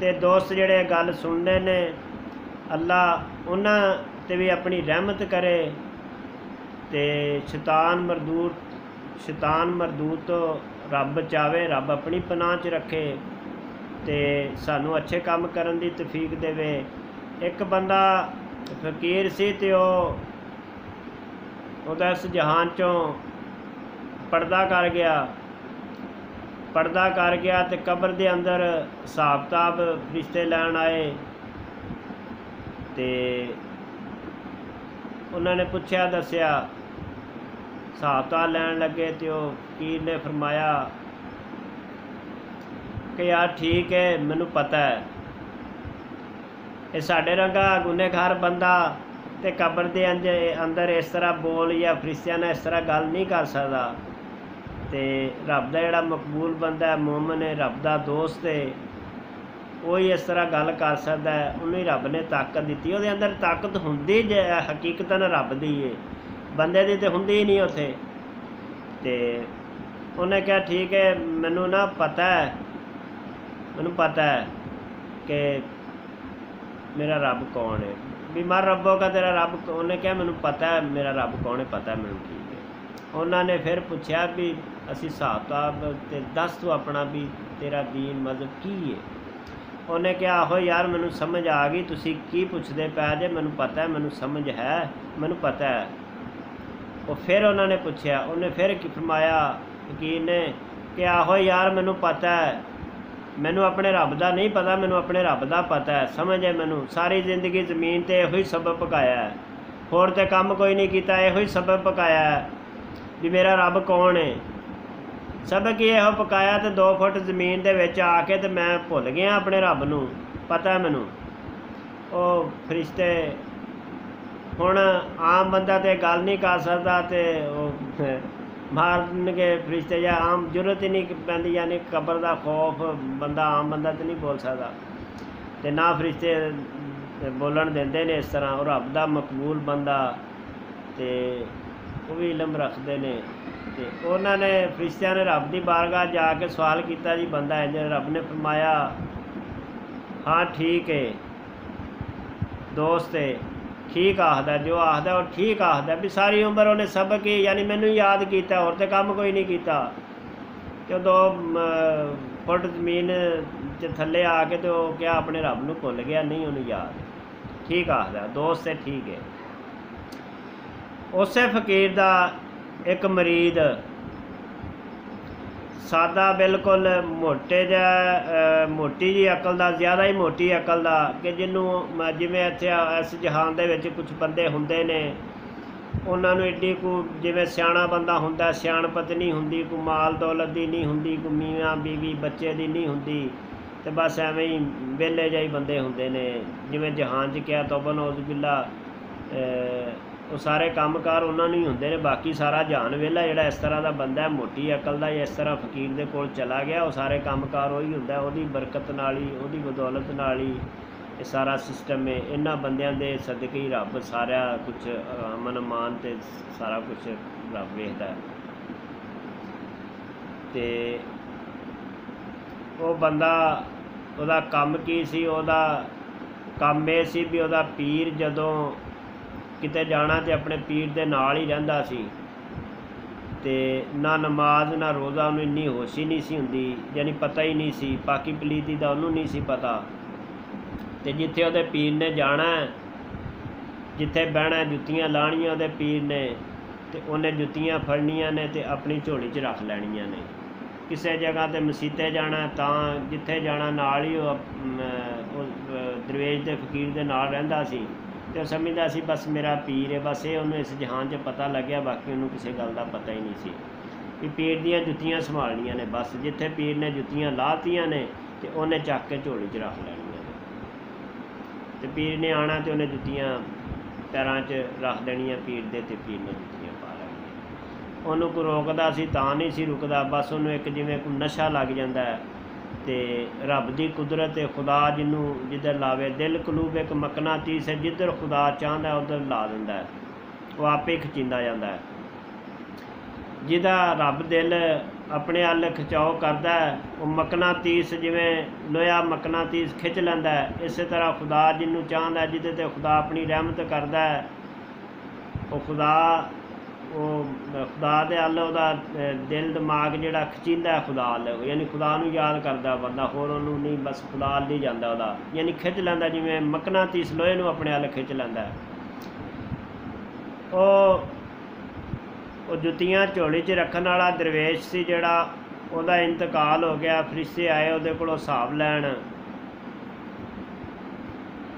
ਤੇ ਦੋਸਤ ਜਿਹੜੇ ਗੱਲ ਸੁਣਦੇ ਨੇ, ਅੱਲਾ ਉਹਨਾਂ ਤੇ ਵੀ ਆਪਣੀ ਰਹਿਮਤ ਕਰੇ ਤੇ ਸ਼ੈਤਾਨ ਮਰਦੂਤ ਸ਼ੈਤਾਨ ਮਰਦੂਤ ਤੋਂ ਰੱਬ ਬਚਾਵੇ ਰੱਬ ਆਪਣੀ ਪਨਾਹ 'ਚ ਰੱਖੇ ਤੇ ਸਾਨੂੰ ਅੱਛੇ ਕੰਮ ਕਰਨ ਦੀ ਤੌਫੀਕ ਦੇਵੇ। ਇੱਕ ਬੰਦਾ ਫਕੀਰ ਸੀ ਤੇ ਉਹ ਉਹਦਾ ਇਸ ਜਹਾਨ ਚੋਂ ਪਰਦਾ ਕਰ ਗਿਆ। ਪਰਦਾ ਕਰ ਗਿਆ ਤੇ ਕਬਰ ਦੇ ਅੰਦਰ ਹਿਸਾਬ ਕਿਤਾਬ ਫਰਿਸ਼ਤੇ ਲੈਣ ਆਏ ਤੇ ਉਹਨਾਂ ਨੇ ਪੁੱਛਿਆ, ਦੱਸਿਆ ਹਿਸਾਬ ਲੈਣ ਲੱਗੇ ਤੇ ਉਹ ਫਕੀਰ ਨੇ ਫਰਮਾਇਆ ਕਿ ਯਾਰ ਠੀਕ ਹੈ, ਮੈਨੂੰ ਪਤਾ ਹੈ। ਇਹ ਸਾਡੇ ਰੰਗਾ ਗੁਨੇਗਾਰ ਬੰਦਾ ਤੇ ਕਬਰ ਦੇ ਅੰਜ- ਅੰਦਰ ਇਸ ਤਰ੍ਹਾਂ ਬੋਲ ਜਾਂ ਫਰਿਸ਼ਤਿਆਂ ਨਾਲ ਇਸ ਤਰ੍ਹਾਂ ਗੱਲ ਨਹੀਂ ਕਰ ਸਕਦਾ। ਤੇ ਰੱਬ ਦਾ ਜਿਹੜਾ ਮਕਬੂਲ ਬੰਦਾ ਹੈ, ਮੂਮਨ ਹੈ, ਰੱਬ ਦਾ ਦੋਸਤ ਹੈ ਉਹ ਇਸ ਤਰ੍ਹਾਂ ਗੱਲ ਕਰ ਸਕਦਾ ਹੈ, ਉਹਨੂੰ ਹੀ ਰੱਬ ਨੇ ਤਾਕਤ ਦਿੱਤੀ। ਉਹਦੇ ਅੰਦਰ ਤਾਕਤ ਹੁੰਦੀ ਜੇ ਹਕੀਕਤਨ ਰੱਬ ਦੀ ਹੈ ਬੰਦੇ ਦੀ ਤੇ ਹੁੰਦੀ ਹੀ ਨਹੀਂ ਉੱਥੇ। ਤੇ ਉਹਨੇ ਕਿਹਾ, ਠੀਕ ਹੈ, ਮੈਨੂੰ ਨਾ ਪਤਾ ਹੈ, ਮੈਨੂੰ ਪਤਾ ਹੈ ਕਿ ਮੇਰਾ ਰੱਬ ਕੌਣ ਹੈ ਬਿਮਾਰ ਰੱਬੋ ਕਾ ਤੇਰਾ ਰੱਬ ਉਹਨੇ ਕਿਹਾ, ਮੈਨੂੰ ਪਤਾ ਹੈ, ਮੇਰਾ ਰੱਬ ਕੌਣ ਹੈ ਪਤਾ ਮੈਨੂੰ ਠੀਕ ਹੈ ਉਹਨਾਂ ਨੇ ਫਿਰ ਪੁੱਛਿਆ ਵੀ, ਅਸੀਂ ਹਿਸਾਬ ਕਿਤਾਬ ਤੇ ਦੱਸ ਤੂੰ ਆਪਣਾ ਵੀ ਤੇਰਾ ਦੀਨ ਮਜ਼ਹਬ ਕੀ ਹੈ ਉਹਨੇ ਕਿਹਾ, ਆਹੋ ਯਾਰ, ਮੈਨੂੰ ਸਮਝ ਆ ਗਈ, ਤੁਸੀਂ ਕੀ ਪੁੱਛਦੇ ਪਏ ਜੇ? ਮੈਨੂੰ ਪਤਾ ਹੈ, ਮੈਨੂੰ ਸਮਝ ਹੈ, ਮੈਨੂੰ ਪਤਾ ਹੈ। ਉਹ ਫਿਰ ਉਹਨਾਂ ਨੇ ਪੁੱਛਿਆ, ਉਹਨੇ ਫਿਰ ਕੀ ਫਰਮਾਇਆ ਯਕੀਨ ਨੇ ਕਿ ਆਹੋ ਯਾਰ, ਮੈਨੂੰ ਪਤਾ ਹੈ, ਮੈਨੂੰ ਆਪਣੇ ਰੱਬ ਦਾ ਨਹੀਂ ਪਤਾ, ਮੈਨੂੰ ਆਪਣੇ ਰੱਬ ਦਾ ਪਤਾ ਹੈ, ਸਮਝ ਹੈ ਮੈਨੂੰ। ਸਾਰੀ ਜ਼ਿੰਦਗੀ ਜ਼ਮੀਨ ਤੇ ਇਹੋ ਹੀ ਸਬਬ ਪਕਾਇਆ ਹੈ। ਹੋਰ ਤੇ ਕੰਮ ਕੋਈ ਨਹੀਂ ਕੀਤਾ, ਇਹੋ ਹੀ ਸਬਬ ਪਕਾਇਆ ਹੈ ਵੀ ਮੇਰਾ ਰੱਬ ਕੌਣ ਹੈ? ਸਬਕ ਹੀ ਇਹੋ ਪਕਾਇਆ ਤੇ 2 ਫੁੱਟ ਜ਼ਮੀਨ ਦੇ ਵਿੱਚ ਆ ਕੇ ਤੇ ਮੈਂ ਭੁੱਲ ਗਿਆ ਆਪਣੇ ਰੱਬ ਨੂੰ। ਪਤਾ ਹੈ ਮੈਨੂੰ। ਉਹ ਫਰਿਸ਼ਤੇ, ਹੁਣ ਆਮ ਬੰਦਾ ਤੇ ਗੱਲ ਨਹੀਂ ਕਰ ਸਕਦਾ ਤੇ ਉਹ, ਮਾਰਨਗੇ ਫਰਿਸ਼ਤੇ ਜਾਂ ਆਮ, ਜ਼ਰੂਰਤ ਹੀ ਨਹੀਂ ਪੈਂਦੀ ਯਾਨੀ ਕਬਰ ਦਾ ਖੌਫ ਬੰਦਾ, ਆਮ ਬੰਦਾ ਤੇ ਨਹੀਂ ਬੋਲ ਸਕਦਾ। ਤੇ ਨਾ ਫਰਿਸ਼ਤੇ ਬੋਲਣ ਦਿੰਦੇ ਨੇ ਇਸ ਤਰ੍ਹਾਂ। ਉਹ ਰੱਬ ਦਾ ਮਕਬੂਲ ਬੰਦਾ ਤੇ ਉਹ ਵੀ ਇਲਮ ਰੱਖਦੇ ਨੇ। ਤੇ ਉਹਨਾਂ ਨੇ ਫਰਿਸ਼ਤਿਆਂ ਨੇ ਰੱਬ ਦੀ ਬਾਰਗਾਹ ਜਾ ਕੇ ਸਵਾਲ ਕੀਤਾ ਜੀ, ਬੰਦਾ ਹੈ ਰੱਬ ਨੇ ਫਰਮਾਇਆ, ਹਾਂ, ਠੀਕ ਹੈ ਦੋਸਤ ਹੈ ਠੀਕ ਆਖਦਾ, ਜੋ ਆਖਦਾ ਉਹ ਠੀਕ ਆਖਦਾ ਵੀ ਸਾਰੀ ਉਮਰ ਉਹਨੇ ਸਬਕ ਹੀ, ਯਾਨੀ ਮੈਨੂੰ ਯਾਦ ਕੀਤਾ, ਹੋਰ ਤੇ ਕੰਮ ਕੋਈ ਨਹੀਂ ਕੀਤਾ। ਜਦੋਂ ਫੁੱਟ ਜ਼ਮੀਨ ਚ ਥੱਲੇ ਆ ਕੇ ਤੇ ਉਹ ਕਿਹਾ ਆਪਣੇ ਰੱਬ ਨੂੰ ਭੁੱਲ ਗਿਆ, ਨਹੀਂ ਉਹਨੂੰ ਯਾਦ। ਠੀਕ ਆਖਦਾ, ਦੋਸਤ ਹੈ ਠੀਕ ਹੈ ਉਸੇ ਫਕੀਰ ਦਾ ਇੱਕ ਮਰੀਦ ਸਾਦਾ ਬਿਲਕੁਲ ਮੋਟੇ ਜਿਹਾ ਮੋਟੀ ਜੀ ਅਕਲ ਦਾ, ਜ਼ਿਆਦਾ ਹੀ ਮੋਟੀ ਅਕਲ ਦਾ ਕਿ ਜਿਹਨੂੰ ਜਿਵੇਂ ਇੱਥੇ ਇਸ ਜਹਾਨ ਦੇ ਵਿੱਚ ਕੁਝ ਬੰਦੇ ਹੁੰਦੇ ਨੇ, ਉਹਨਾਂ ਨੂੰ ਏਡੀ ਕੋ ਜਿਵੇਂ ਸਿਆਣਾ ਬੰਦਾ ਹੁੰਦਾ ਸਿਆਣਪਤ ਨਹੀਂ ਹੁੰਦੀ ਕੋ ਮਾਲ ਦੌਲਤ ਦੀ ਨਹੀਂ ਹੁੰਦੀ ਕੋ ਮੀਆਂ ਬੀਵੀ ਬੱਚੇ ਦੀ ਨਹੀਂ ਹੁੰਦੀ, ਤੇ ਬਸ ਐਵੇਂ ਹੀ ਵਿਹਲੇ ਜਿਹੇ ਬੰਦੇ ਹੁੰਦੇ ਨੇ, ਜਿਵੇਂ ਜਹਾਨ 'ਚ ਕਿਹਾ ਤੋਬਾ ਨੌਜ਼ ਬਿੱਲਾ ਉਹ ਸਾਰੇ ਕੰਮਕਾਰ ਉਹਨਾਂ ਨੂੰ ਹੀ ਹੁੰਦੇ ਨੇ, ਬਾਕੀ ਸਾਰਾ ਜਹਾਨ ਵੇਲਾ ਜਿਹੜਾ ਇਸ ਤਰ੍ਹਾਂ ਦਾ ਬੰਦਾ ਹੈ, ਮੋਟੀ ਅਕਲ ਦਾ ਜਾਂ ਇਸ ਤਰ੍ਹਾਂ ਫਕੀਰ ਦੇ ਕੋਲ ਚਲਾ ਗਿਆ, ਉਹ ਸਾਰੇ ਕੰਮਕਾਰ ਉਹੀ ਹੁੰਦਾ, ਉਹਦੀ ਬਰਕਤ ਨਾਲ ਹੀ, ਉਹਦੀ ਬਦੌਲਤ ਨਾਲ ਹੀ ਇਹ ਸਾਰਾ ਸਿਸਟਮ ਹੈ। ਇਹਨਾਂ ਬੰਦਿਆਂ ਦੇ ਸਦਕੇ ਹੀ ਰੱਬ ਸਾਰਾ ਕੁਝ ਅਮਨ ਮਾਨ ਤੇ ਸਾਰਾ ਕੁਝ ਰੱਬ ਵੇਖਦਾ ਹੈ। ਤੇ ਉਹ ਬੰਦਾ, ਉਹਦਾ ਕੰਮ ਕੀ ਸੀ? ਉਹਦਾ ਕੰਮ ਇਹ ਸੀ ਵੀ ਉਹਦਾ ਪੀਰ ਜਦੋਂ ਕਿਤੇ ਜਾਣਾ ਤੇ ਆਪਣੇ ਪੀਰ ਦੇ ਨਾਲ ਹੀ ਰਹਿੰਦਾ ਸੀ। ਤੇ ਨਾ ਨਮਾਜ਼ ਨਾ ਰੋਜ਼ਾ ਉਹਨੂੰ ਇੰਨੀ ਹੋਸ਼ ਹੀ ਨਹੀਂ ਸੀ ਹੁੰਦੀ ਯਾਨੀ ਪਤਾ ਹੀ ਨਹੀਂ ਸੀ ਪਾਕੀ ਪਲੀਤੀ ਦਾ ਉਹਨੂੰ ਨਹੀਂ ਸੀ ਪਤਾ। ਤੇ ਜਿੱਥੇ ਉਹਦੇ ਪੀਰ ਨੇ ਜਾਣਾ ਜਿੱਥੇ ਬਹਿਣਾ ਜੁੱਤੀਆਂ ਲਾਣੀਆਂ ਉਹਦੇ ਪੀਰ ਨੇ ਤੇ ਉਹਨੇ ਜੁੱਤੀਆਂ ਫੜਨੀਆਂ ਨੇ ਤੇ ਆਪਣੀ ਝੋਲੀ 'ਚ ਰੱਖ ਲੈਣੀਆਂ ਨੇ। ਕਿਸੇ ਜਗ੍ਹਾ ਤੇ ਮਸੀਤੇ ਜਾਣਾ ਤਾਂ ਜਿੱਥੇ ਜਾਣਾ ਨਾਲ ਹੀ ਉਹ ਅਮ, ਦਰਵੇਸ਼ ਦੇ ਫਕੀਰ ਦੇ ਨਾਲ ਰਹਿੰਦਾ ਸੀ। ਤੇ ਉਹ ਸਮਝਦਾ ਸੀ ਬਸ ਮੇਰਾ ਪੀਰ ਹੈ, ਬਸ ਇਹ ਉਹਨੂੰ ਇਸ ਜਹਾਨ 'ਚ ਪਤਾ ਲੱਗਿਆ, ਬਾਕੀ ਉਹਨੂੰ ਕਿਸੇ ਗੱਲ ਦਾ ਪਤਾ ਹੀ ਨਹੀਂ ਸੀ। ਵੀ ਪੀਰ ਦੀਆਂ ਜੁੱਤੀਆਂ ਸੰਭਾਲਣੀਆਂ ਨੇ, ਬਸ ਜਿੱਥੇ ਪੀਰ ਨੇ ਜੁੱਤੀਆਂ ਲਾਤੀਆਂ ਨੇ ਤੇ ਉਹਨੇ ਚੱਕ ਕੇ ਝੋਲੀ 'ਚ ਰੱਖ ਲੈਣੀਆਂ ਨੇ। ਤੇ ਪੀਰ ਨੇ ਆਣਾ ਤੇ ਉਹਨੇ ਜੁੱਤੀਆਂ ਪੈਰਾਂ 'ਚ ਰੱਖ ਦੇਣੀਆਂ ਪੀਰ ਦੇ ਤੇ ਪੀਰ ਨੇ ਜੁੱਤੀਆਂ ਪਾ ਲੈਣੀਆਂ। ਉਹਨੂੰ ਕੋ ਰੋਕਦਾ ਸੀ ਤਾਂ ਨਹੀਂ ਸੀ ਰੁਕਦਾ, ਬਸ ਉਹਨੂੰ ਇੱਕ ਜਿਵੇਂ ਕੋਈ ਨਸ਼ਾ ਲੱਗ ਜਾਂਦਾ ਹੈ ਤੇ ਰੱਬ ਦੀ ਕੁਦਰਤ ਤੇ ਖੁਦਾ ਜਿਹਨੂੰ ਜਿੱਧਰ ਲਾਵੇ, ਦਿਲ ਕਲੂਬ ਇੱਕ ਮਕਨਾਤੀਸ ਹੈ, ਜਿੱਧਰ ਖੁਦਾ ਚਾਹੁੰਦਾ ਉਧਰ ਲਾ ਦਿੰਦਾ ਹੈ। ਉਹ ਆਪੇ ਖਿਚਿੰਦਾ ਜਾਂਦਾ ਹੈ। ਜਿਹਦਾ ਰੱਬ ਦਿਲ ਆਪਣੇ ਵੱਲ ਖਿਚਾਓ ਕਰਦਾ ਹੈ, ਉਹ ਮਕਨਾਤੀਸ ਜਿਵੇਂ ਲੋਹਾ ਮਕਨਾਤੀਸ ਖਿੱਚ ਲੈਂਦਾ ਹੈ। ਇਸੇ ਤਰ੍ਹਾਂ ਖੁਦਾ ਜਿਹਨੂੰ ਚਾਹੁੰਦਾ ਜਿਹਦੇ ਤੇ ਖੁਦਾ ਆਪਣੀ ਰਹਿਮਤ ਕਰਦਾ ਹੈ, ਉਹ ਖੁਦਾ ਉਹ ਖੁਦਾ ਦੇ ਵੱਲ ਉਹਦਾ ਦਿਲ ਦਿਮਾਗ ਜਿਹੜਾ ਖਿਚਿੰਦਾ ਖੁਦਾ ਵੱਲ ਯਾਨੀ ਖੁਦਾ ਨੂੰ ਯਾਦ ਕਰਦਾ ਬੰਦਾ, ਹੋਰ ਉਹਨੂੰ ਨਹੀਂ, ਬਸ ਖੁਦਾ ਵੱਲ ਹੀ ਜਾਂਦਾ ਉਹਦਾ। ਯਾਨੀ ਖਿੱਚ ਲੈਂਦਾ, ਜਿਵੇਂ ਮਕਨਾਤੀਸ ਲੋਹੇ ਨੂੰ ਆਪਣੇ ਵੱਲ ਖਿੱਚ ਲੈਂਦਾ ਉਹ ਉਹ ਜੁੱਤੀਆਂ ਝੋਲੀ 'ਚ ਰੱਖਣ ਵਾਲਾ ਦਰਵੇਸ਼ ਸੀ ਜਿਹੜਾ ਉਹਦਾ ਇੰਤਕਾਲ ਹੋ ਗਿਆ। ਫਰਿਸ਼ਤੇ ਆਏ ਉਹਦੇ ਕੋਲੋਂ ਹਿਸਾਬ ਲੈਣ।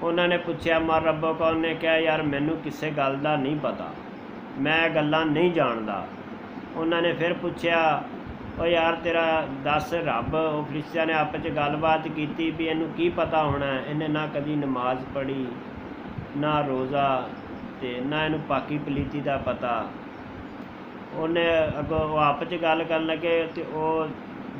ਉਹਨਾਂ ਨੇ ਪੁੱਛਿਆ ਮਰ ਰੱਬੋ ਕੌਣ ਨੇ ਕਿਹਾ, ਯਾਰ, ਮੈਨੂੰ ਕਿਸੇ ਗੱਲ ਦਾ ਨਹੀਂ ਪਤਾ। ਮੈਂ ਗੱਲਾਂ ਨਹੀਂ ਜਾਣਦਾ। ਉਹਨਾਂ ਨੇ ਫਿਰ ਪੁੱਛਿਆ ਉਹ ਯਾਰ ਤੇਰਾ ਦੱਸ ਰੱਬ, ਉਹ ਫਰਿਸ਼ਤਿਆਂ ਨੇ ਆਪਸ 'ਚ ਗੱਲਬਾਤ ਕੀਤੀ ਵੀ ਇਹਨੂੰ ਕੀ ਪਤਾ ਹੋਣਾ, ਇਹਨੇ ਨਾ ਕਦੀ ਨਮਾਜ਼ ਪੜ੍ਹੀ, ਨਾ ਰੋਜ਼ਾ ਤੇ ਨਾ ਇਹਨੂੰ ਪਾਕੀ ਪਲੀਤੀ ਦਾ ਪਤਾ। ਉਹਨੇ ਅੱਗੋਂ ਉਹ ਆਪਸ 'ਚ ਗੱਲ ਕਰਨ ਲੱਗੇ ਤੇ ਉਹ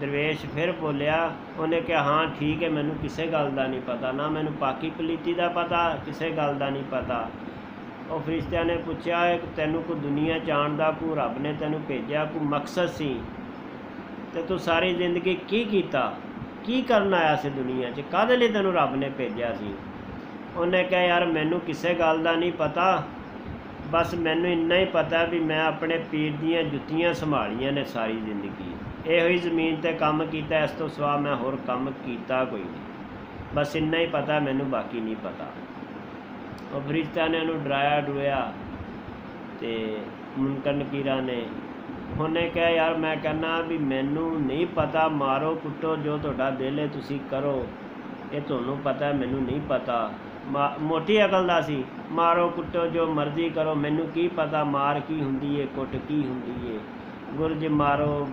ਦਰਵੇਸ਼ ਫਿਰ ਬੋਲਿਆ, ਉਹਨੇ ਕਿਹਾ, ਹਾਂ, ਠੀਕ ਹੈ, ਮੈਨੂੰ ਕਿਸੇ ਗੱਲ ਦਾ ਨਹੀਂ ਪਤਾ, ਨਾ ਮੈਨੂੰ ਪਾਕੀ ਪਲੀਤੀ ਦਾ ਪਤਾ, ਕਿਸੇ ਗੱਲ ਦਾ ਨਹੀਂ ਪਤਾ। ਉਹ ਫਰਿਸ਼ਤਿਆਂ ਨੇ ਪੁੱਛਿਆ ਤੈਨੂੰ ਕੋਈ ਦੁਨੀਆ ਜਾਣ ਦਾ ਕੋਈ ਰੱਬ ਨੇ ਤੈਨੂੰ ਭੇਜਿਆ, ਕੋ ਮਕਸਦ ਸੀ? ਤੇ ਤੂੰ ਸਾਰੀ ਜ਼ਿੰਦਗੀ ਕੀ ਕੀਤਾ? ਕੀ ਕਰਨ ਆਇਆ ਸੀ ਦੁਨੀਆ 'ਚ? ਕਾਹਦੇ ਲਈ ਤੈਨੂੰ ਰੱਬ ਨੇ ਭੇਜਿਆ ਸੀ? ਉਹਨੇ ਕਿਹਾ, ਯਾਰ, ਮੈਨੂੰ ਕਿਸੇ ਗੱਲ ਦਾ ਨਹੀਂ ਪਤਾ। ਬਸ ਮੈਨੂੰ ਇੰਨਾ ਹੀ ਪਤਾ ਵੀ ਮੈਂ ਆਪਣੇ ਪੀਰ ਦੀਆਂ ਜੁੱਤੀਆਂ ਸੰਭਾਲੀਆਂ ਨੇ ਸਾਰੀ ਜ਼ਿੰਦਗੀ। ਇਹੋ ਹੀ ਜ਼ਮੀਨ ਤੇ ਕੰਮ ਕੀਤਾ, ਇਸ ਤੋਂ ਸਿਵਾ ਮੈਂ ਹੋਰ ਕੰਮ ਕੀਤਾ ਕੋਈ ਨਹੀਂ। ਬਸ ਇੰਨਾ ਹੀ ਪਤਾ, ਮੈਨੂੰ ਬਾਕੀ ਨਹੀਂ ਪਤਾ। ਉਹ ਫਰਿਸ਼ਤਾ ਨੇ ਉਹਨੂੰ ਡਰਾਇਆ ਡਰੋਇਆ ਤੇ ਮੁਨਕਰ ਨਕੀਰਾ ਨੇ ਉਹਨੇ ਕਿਹਾ, ਯਾਰ ਮੈਂ ਕਹਿੰਦਾ ਵੀ ਮੈਨੂੰ ਨਹੀਂ ਪਤਾ, ਮਾਰੋ ਕੁੱਟੋ, ਜੋ ਤੁਹਾਡਾ ਦਿਲ ਹੈ ਤੁਸੀਂ ਕਰੋ। ਇਹ ਤੁਹਾਨੂੰ ਪਤਾ ਮੈਨੂੰ ਨਹੀਂ ਪਤਾ। ਮਾ- ਮੋਟੀ ਅਕਲ ਦਾ ਸੀ। ਮਾਰੋ ਕੁੱਟੋ, ਜੋ ਮਰਜ਼ੀ ਕਰੋ, ਮੈਨੂੰ ਕੀ ਪਤਾ ਮਾਰ ਕੀ ਹੁੰਦੀ ਏ, ਕੁੱਟ ਕੀ ਹੁੰਦੀ ਏ। ਗੁਰਜ ਮਾਰੋ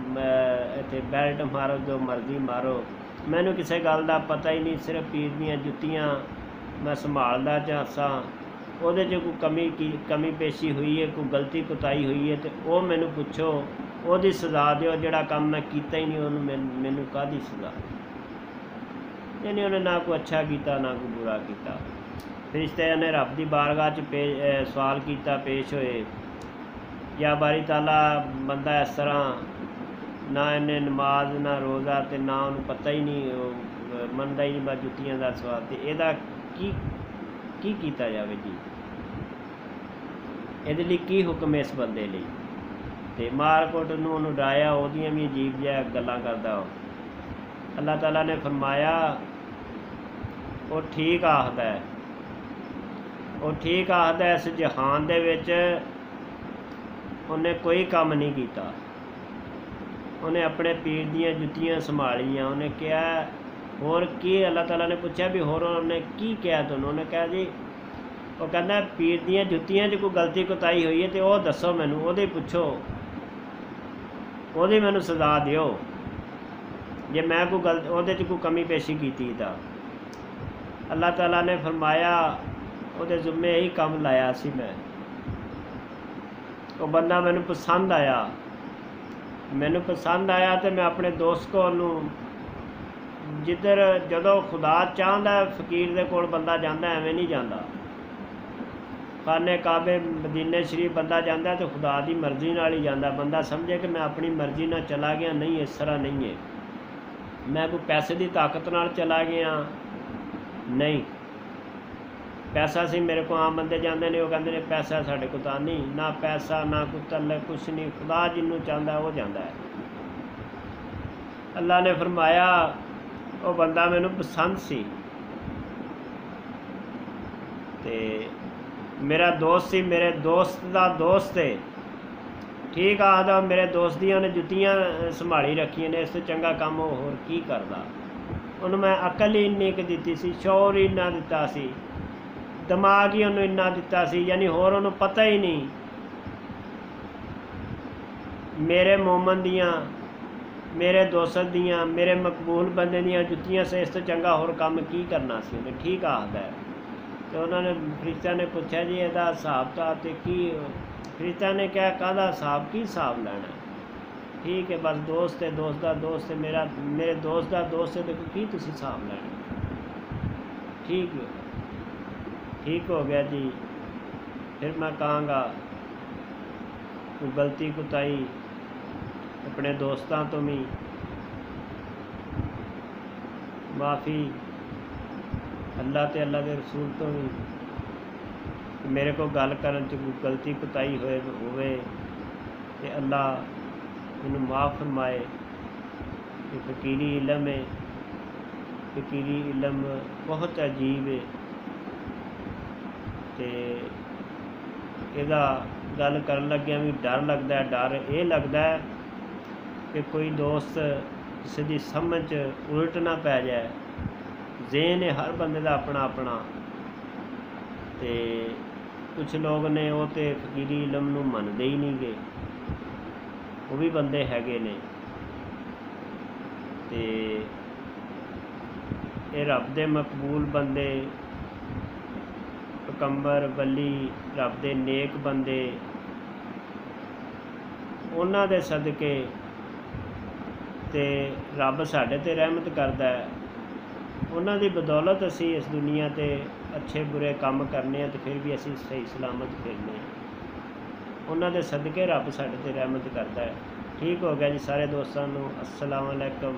ਇੱਥੇ ਬੈਲਟ ਮਾਰੋ, ਜੋ ਮਰਜ਼ੀ ਮਾਰੋ। ਮੈਨੂੰ ਕਿਸੇ ਗੱਲ ਦਾ ਪਤਾ ਹੀ ਨਹੀਂ, ਸਿਰਫ ਪੀਰ ਦੀਆਂ ਜੁੱਤੀਆਂ ਮੈਂ ਸੰਭਾਲਦਾ ਝਾਂਸਾਂ ਉਹਦੇ 'ਚ ਕੋਈ ਕਮੀ ਕੀ, ਕਮੀ ਪੇਸ਼ੀ ਹੋਈ ਹੈ, ਕੋਈ ਗਲਤੀ ਕੁਤਾਈ ਹੋਈ ਹੈ ਤੇ ਉਹ ਮੈਨੂੰ ਪੁੱਛੋ। ਉਹਦੀ ਸਜ਼ਾ ਦਿਓ, ਜਿਹੜਾ ਕੰਮ ਮੈਂ ਕੀਤਾ ਹੀ ਨਹੀਂ, ਉਹਨੂੰ ਮੈਨ- ਮੈਨੂੰ ਕਾਹਦੀ ਸਜ਼ਾ ਯਾਨੀ ਉਹਨੇ ਨਾ ਕੋਈ ਅੱਛਾ ਕੀਤਾ, ਨਾ ਕੋਈ ਬੁਰਾ ਕੀਤਾ। ਫਰਿਸ਼ਤਿਆਂ ਨੇ ਰੱਬ ਦੀ ਬਾਰਗਾਹ 'ਚ ਪੇ ਸਵਾਲ ਕੀਤਾ, ਪੇਸ਼ ਹੋਏ। ਜਾਂ ਬਾਰੀ ਤਾਲਾ ਬੰਦਾ ਇਸ ਤਰ੍ਹਾਂ, ਨਾ ਇਹਨੇ ਨਮਾਜ਼, ਨਾ ਰੋਜ਼ਾ ਤੇ ਨਾ ਉਹਨੂੰ ਪਤਾ ਹੀ ਨਹੀਂ, ਉਹ, ਮੰਨਦਾ ਹੀ ਨਹੀਂ ਬਸ ਜੁੱਤੀਆਂ ਦਾ ਸਵਾਦ ਤੇ ਇਹਦਾ ਕੀ ਕੀ ਕੀਤਾ ਜਾਵੇ ਜੀ? ਇਹਦੇ ਲਈ ਕੀ ਹੁਕਮ ਹੈ ਇਸ ਬੰਦੇ ਲਈ? ਤੇ ਮਾਰਕੋਟ ਨੂੰ ਉਹਨੂੰ ਡਰਾਇਆ ਉਹਦੀਆਂ ਵੀ ਅਜੀਬ ਜਿਹਾ ਗੱਲਾਂ ਕਰਦਾ ਉਹ। ਅੱਲਾਹ ਤਾਲਾ ਨੇ ਫਰਮਾਇਆ, ਉਹ ਠੀਕ ਆਖਦਾ ਹੈ। ਉਹ ਠੀਕ ਆਖਦਾ ਇਸ ਜਹਾਨ ਦੇ ਵਿੱਚ ਉਹਨੇ ਕੋਈ ਕੰਮ ਨਹੀਂ ਕੀਤਾ। ਉਹਨੇ ਆਪਣੇ ਪੀਰ ਦੀਆਂ ਜੁੱਤੀਆਂ ਸੰਭਾਲੀਆਂ, ਉਹਨੇ ਕਿਹਾ ਹੋਰ ਕੀ ਅੱਲਾਹ ਤਾਲਾ ਨੇ ਪੁੱਛਿਆ ਵੀ ਹੋਰ ਉਹਨੇ ਕੀ ਕਿਹਾ ਤੁਹਾਨੂੰ? ਉਹਨੇ ਕਿਹਾ ਜੀ, ਉਹ ਕਹਿੰਦਾ, ਪੀਰ ਦੀਆਂ ਜੁੱਤੀਆਂ 'ਚ ਕੋਈ ਗਲਤੀ ਕੁਤਾਈ ਹੋਈ ਹੈ ਤੇ ਉਹ ਦੱਸੋ ਮੈਨੂੰ, ਉਹਦੇ ਪੁੱਛੋ। ਉਹਦੀ ਮੈਨੂੰ ਸਜ਼ਾ ਦਿਓ। ਜੇ ਮੈਂ ਕੋਈ ਗਲਤ, ਉਹਦੇ 'ਚ ਕੋਈ ਕਮੀ ਪੇਸ਼ੀ ਕੀਤੀ ਤਾਂ। ਅੱਲਾਹ ਤਾਲਾ ਨੇ ਫਰਮਾਇਆ, ਉਹਦੇ ਜ਼ਿੰਮੇ ਇਹੀ ਕੰਮ ਲਾਇਆ ਸੀ ਮੈਂ। ਉਹ ਬੰਦਾ ਮੈਨੂੰ ਪਸੰਦ ਆਇਆ। ਮੈਨੂੰ ਪਸੰਦ ਆਇਆ ਤੇ ਮੈਂ ਆਪਣੇ ਦੋਸਤ ਕੋਲ ਨੂੰ ਜਿੱਧਰ ਜਦੋਂ ਖੁਦਾ ਚਾਹੁੰਦਾ ਫਕੀਰ ਦੇ ਕੋਲ ਬੰਦਾ ਜਾਂਦਾ, ਐਵੇਂ ਨਹੀਂ ਜਾਂਦਾ। ਖਾਨੇ ਕਾਬੇ ਮਦੀਨੇ ਸ਼ਰੀਫ ਬੰਦਾ ਜਾਂਦਾ ਤੇ ਖੁਦਾ ਦੀ ਮਰਜ਼ੀ ਨਾਲ ਹੀ ਜਾਂਦਾ। ਬੰਦਾ ਸਮਝੇ ਕਿ ਮੈਂ ਆਪਣੀ ਮਰਜ਼ੀ ਨਾਲ ਚਲਾ ਗਿਆ, ਨਹੀਂ, ਇਸ ਤਰ੍ਹਾਂ ਨਹੀਂ ਹੈ। ਮੈਂ ਕੋਈ ਪੈਸੇ ਦੀ ਤਾਕਤ ਨਾਲ ਚਲਾ ਗਿਆ? ਨਹੀਂ। ਪੈਸਾ ਸੀ ਮੇਰੇ ਕੋਲ, ਆਮ ਬੰਦੇ ਜਾਂਦੇ ਨੇ, ਉਹ ਕਹਿੰਦੇ ਨੇ ਪੈਸਾ ਸਾਡੇ ਕੋਲ ਤਾਂ ਨਹੀਂ। ਨਾ ਪੈਸਾ, ਨਾ ਕੋਈ ਤੱਲੇ, ਕੁਛ ਨਹੀਂ। ਖੁਦਾ ਜਿਹਨੂੰ ਚਾਹੁੰਦਾ, ਉਹ ਜਾਂਦਾ ਹੈ। ਅੱਲਾ ਨੇ ਫਰਮਾਇਆ ਉਹ ਬੰਦਾ ਮੈਨੂੰ ਪਸੰਦ ਸੀ। ਤੇ ਮੇਰਾ ਦੋਸਤ ਸੀ, ਮੇਰੇ ਦੋਸਤ ਦਾ ਦੋਸਤ ਹੈ ਠੀਕ ਆਖਦਾ ਮੇਰੇ ਦੋਸਤ ਦੀਆਂ ਉਹਨੇ ਜੁੱਤੀਆਂ ਸੰਭਾਲੀ ਰੱਖੀਆਂ ਨੇ, ਇਸ ਤੋਂ ਚੰਗਾ ਕੰਮ ਉਹ ਹੋਰ ਕੀ ਕਰਦਾ। ਉਹਨੂੰ ਮੈਂ ਅਕਲ ਹੀ ਇੰਨੀ ਕੁ ਦਿੱਤੀ ਸੀ, ਸ਼ੌਰ ਹੀ ਇੰਨਾ ਦਿੱਤਾ ਸੀ। ਦਿਮਾਗ ਹੀ ਉਹਨੂੰ ਇੰਨਾ ਦਿੱਤਾ ਸੀ, ਯਾਨੀ ਹੋਰ ਉਹਨੂੰ ਪਤਾ ਹੀ ਨਹੀਂ। ਮੇਰੇ ਮੋਮਨ ਦੀਆਂ ਮੇਰੇ ਦੋਸਤ ਦੀਆਂ, ਮੇਰੇ ਮਕਬੂਲ ਬੰਦੇ ਦੀਆਂ ਜੁੱਤੀਆਂ ਸੇ ਇਸ ਤੋਂ ਚੰਗਾ ਹੋਰ ਕੰਮ ਕੀ ਕਰਨਾ ਸੀ? ਉਹਨੇ ਠੀਕ ਆਖਦਾ ਹੈ। ਤੇ ਉਹਨਾਂ ਨੇ ਫਰਿਸ਼ਤਿਆਂ ਨੇ ਪੁੱਛਿਆ ਜੀ, ਇਹਦਾ ਹਿਸਾਬ ਤਾਂ ਤੇ ਕੀ ਫਰਿਸ਼ਤਿਆਂ ਨੇ ਕਿਹਾ, ਕਾਹਦਾ ਹਿਸਾਬ, ਕੀ ਹਿਸਾਬ ਲੈਣਾ? ਠੀਕ ਹੈ, ਬਸ ਦੋਸਤ ਹੈ, ਦੋਸਤ ਦਾ ਦੋਸਤ ਹੈ, ਮੇਰਾ, ਮੇਰੇ ਦੋਸਤ ਦਾ ਦੋਸਤ ਹੈ ਤੇ ਕੀ ਤੁਸੀਂ ਹਿਸਾਬ ਲੈਣਾ। ਠੀਕ ਹੈ। ਠੀਕ ਹੋ ਗਿਆ ਜੀ। ਫਿਰ ਮੈਂ ਕਹਾਂਗਾ, ਕੋਈ ਗਲਤੀ ਕੁਤਾਈ ਆਪਣੇ ਦੋਸਤਾਂ ਤੋਂ ਵੀ ਮਾਫੀ ਅੱਲਾ ਤੇ ਅੱਲਾ ਦੇ ਰਸੂਲ ਤੋਂ ਵੀ ਮੇਰੇ ਕੋਲ ਗੱਲ ਕਰਨ ਚ ਕੋਈ ਗਲਤੀ ਕੁਤਾਈ ਹੋਏ, ਹੋਵੇ ਤੇ ਅੱਲਾ ਮੈਨੂੰ ਮਾਫ ਫਰਮਾਏ ਕਿ ਫਕੀਰੀ ਇਲਮ ਹੈ ਫਕੀਰੀ ਇਲਮ ਬਹੁਤ ਅਜੀਬ ਹੈ ਤੇ ਇਹਦਾ ਗੱਲ ਕਰਨ ਲੱਗਿਆਂ ਵੀ ਡਰ ਲੱਗਦਾ, ਡਰ ਇਹ ਲੱਗਦਾ ਕਿ ਕੋਈ ਦੋਸਤ ਕਿਸੇ ਦੀ ਸਮਝ 'ਚ ਉਲਟ ਨਾ ਪੈ ਜਾਏ। ਜ਼ੇਨ ਹੈ ਹਰ ਬੰਦੇ ਦਾ ਆਪਣਾ ਆਪਣਾ। ਤੇ ਕੁਝ ਲੋਕ ਨੇ ਉਹ ਤੇ ਫਕੀਰੀ ਇਲਮ ਨੂੰ ਮੰਨਦੇ ਹੀ ਨਹੀਂ ਗੇ। ਉਹ ਵੀ ਬੰਦੇ ਹੈਗੇ ਨੇ। ਤੇ ਇਹ ਰੱਬ ਦੇ ਮਕਬੂਲ ਬੰਦੇ ਪਕੰਬਰ ਬੱਲੀ ਰੱਬ ਦੇ ਨੇਕ ਬੰਦੇ, ਉਹਨਾਂ ਦੇ ਸਦਕੇ ਤੇ ਰੱਬ ਸਾਡੇ ਤੇ ਰਹਿਮਤ ਕਰਦਾ ਹੈ। ਉਹਨਾਂ ਦੀ ਬਦੌਲਤ ਅਸੀਂ ਇਸ ਦੁਨੀਆ ਤੇ ਅੱਛੇ ਬੁਰੇ ਕੰਮ ਕਰਨੇ ਆ ਤੇ ਫਿਰ ਵੀ ਅਸੀਂ ਸਹੀ ਸਲਾਮਤ ਫਿਰਨੇ ਆ। ਉਹਨਾਂ ਦੇ ਸਦਕੇ ਰੱਬ ਸਾਡੇ ਤੇ ਰਹਿਮਤ ਕਰਦਾ ਹੈ। ਠੀਕ ਹੋ ਗਿਆ ਜੀ ਸਾਰੇ ਦੋਸਤਾਂ ਨੂੰ। ਅਸਲਾਮ ਅਲੈਕਮ।